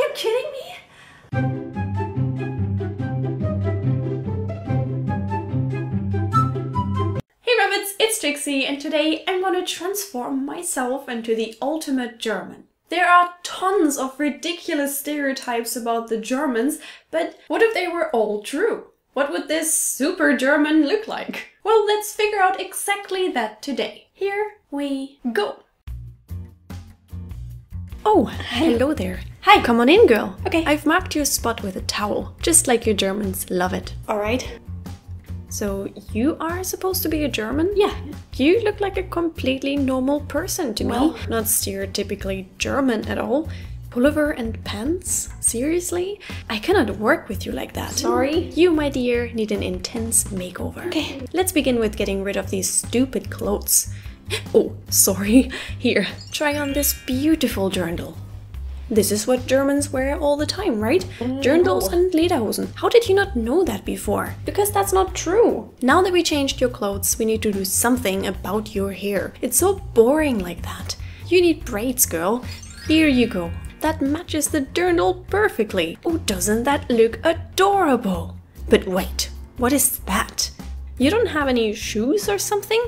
you kidding me? Hey rabbits, it's Trixi and today I'm gonna transform myself into the ultimate German. There are tons of ridiculous stereotypes about the Germans, but what if they were all true? What would this super German look like? Well, let's figure out exactly that today. Here we go. Oh, hello there. Hi. Come on in, girl. Okay. I've marked your spot with a towel, just like your Germans love it. Alright. So, you are supposed to be a German? Yeah. You look like a completely normal person to Well- me. Not stereotypically German at all. Pullover and pants? Seriously? I cannot work with you like that. Sorry. You, my dear, need an intense makeover. Okay. Let's begin with getting rid of these stupid clothes. Oh, sorry. Here, try on this beautiful dirndl. This is what Germans wear all the time, right? Mm. Dirndls and Lederhosen. How did you not know that before? Because that's not true. Now that we changed your clothes, we need to do something about your hair. It's so boring like that. You need braids, girl. Here you go. That matches the dirndl perfectly. Oh, doesn't that look adorable? But wait, what is that? You don't have any shoes or something?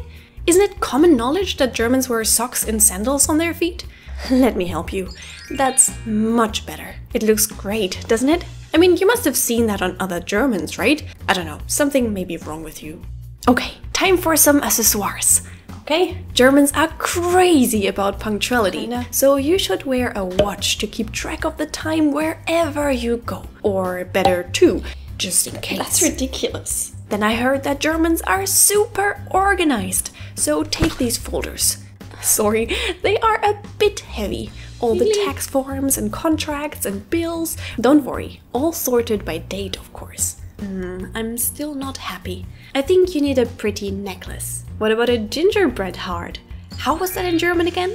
Isn't it common knowledge that Germans wear socks and sandals on their feet? Let me help you. That's much better. It looks great, doesn't it? I mean, you must have seen that on other Germans, right? I don't know, something may be wrong with you. Okay, time for some accessoires. Okay. Germans are crazy about punctuality, so you should wear a watch to keep track of the time wherever you go. Or better, two, just in case. That's ridiculous. Then I heard that Germans are super organized, so take these folders. Sorry, they are a bit heavy. All the tax forms and contracts and bills. Don't worry, all sorted by date, of course. Hmm, I'm still not happy. I think you need a pretty necklace. What about a gingerbread heart? How was that in German again?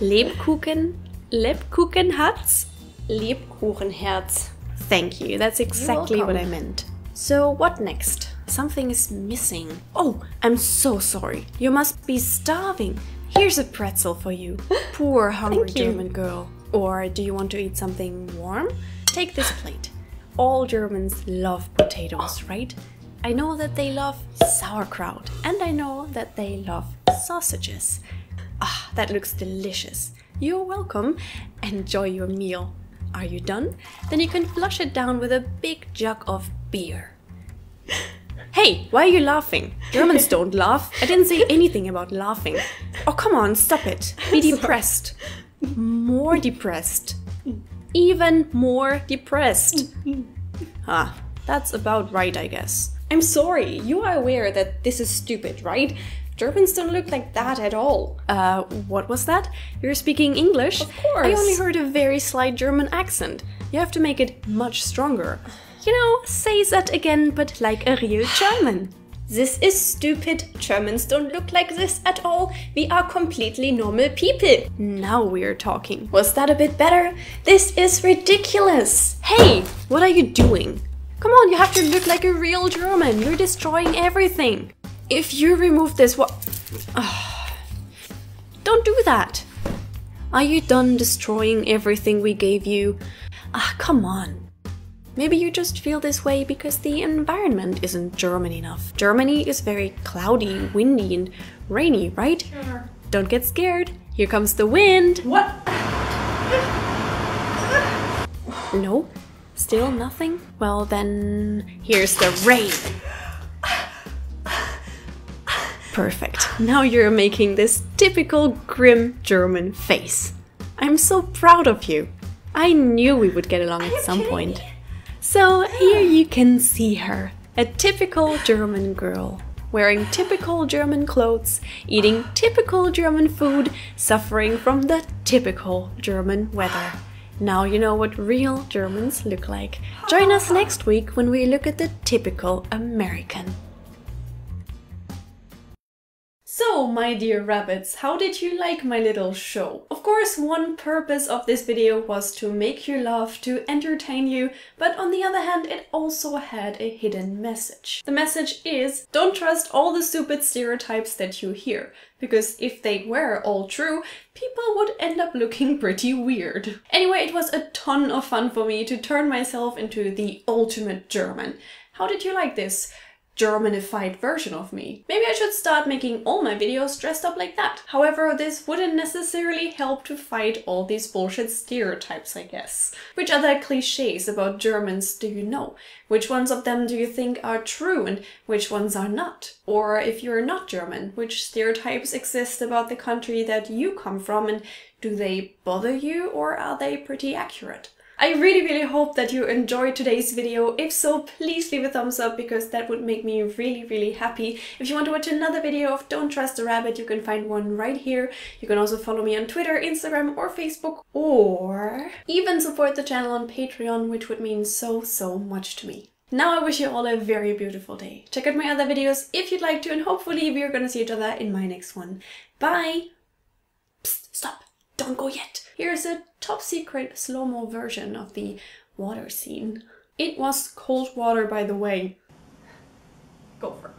Lebkuchen? Lebkuchenherz? Lebkuchenherz. Thank you, that's exactly what I meant. So, what next? Something is missing. Oh, I'm so sorry. You must be starving. Here's a pretzel for you. Poor hungry you. German girl. Or do you want to eat something warm? Take this plate. All Germans love potatoes, right? I know that they love sauerkraut, and I know that they love sausages. Ah, that looks delicious. You're welcome. Enjoy your meal. Are you done? Then you can flush it down with a big jug of beer. Hey, why are you laughing? Germans don't laugh. I didn't say anything about laughing. Oh, come on, stop it. Be depressed. More depressed. Even more depressed. Ah, that's about right, I guess. I'm sorry, you are aware that this is stupid, right? Germans don't look like that at all. Uh, what was that? You're speaking English? Of course. I only heard a very slight German accent. You have to make it much stronger. You know, say that again, but like a real German. This is stupid. Germans don't look like this at all. We are completely normal people. Now we're talking. Was that a bit better? This is ridiculous. Hey, what are you doing? Come on, you have to look like a real German. You're destroying everything. If you remove this, what? Don't do that. Are you done destroying everything we gave you? Ah, come on. Maybe you just feel this way because the environment isn't German enough. Germany is very cloudy, windy, and rainy, right? Sure. Don't get scared. Here comes the wind. What? No? Still nothing? Well, then here's the rain. Perfect. Now you're making this typical grim German face. I'm so proud of you. I knew we would get along at some kidding point. So here you can see her, a typical German girl, wearing typical German clothes, eating typical German food, suffering from the typical German weather. Now you know what real Germans look like. Join us next week when we look at the typical American. So, my dear rabbits, how did you like my little show? Of course, one purpose of this video was to make you laugh, to entertain you, but on the other hand, it also had a hidden message. The message is, don't trust all the stupid stereotypes that you hear, because if they were all true, people would end up looking pretty weird. Anyway, it was a ton of fun for me to turn myself into the ultimate German. How did you like this? Germanified version of me. Maybe I should start making all my videos dressed up like that. However, this wouldn't necessarily help to fight all these bullshit stereotypes, I guess. Which other cliches about Germans do you know? Which ones of them do you think are true and which ones are not? Or if you're not German, which stereotypes exist about the country that you come from and do they bother you or are they pretty accurate? I really, really hope that you enjoyed today's video. If so, please leave a thumbs up because that would make me really, really happy. If you want to watch another video of Don't Trust a Rabbit, you can find one right here. You can also follow me on Twitter, Instagram or Facebook or even support the channel on Patreon, which would mean so, so much to me. Now I wish you all a very beautiful day. Check out my other videos if you'd like to and hopefully we're gonna see each other in my next one. Bye! Psst, stop! Don't go yet! Here's a top secret slow-mo version of the water scene. It was cold water by the way. Go for it.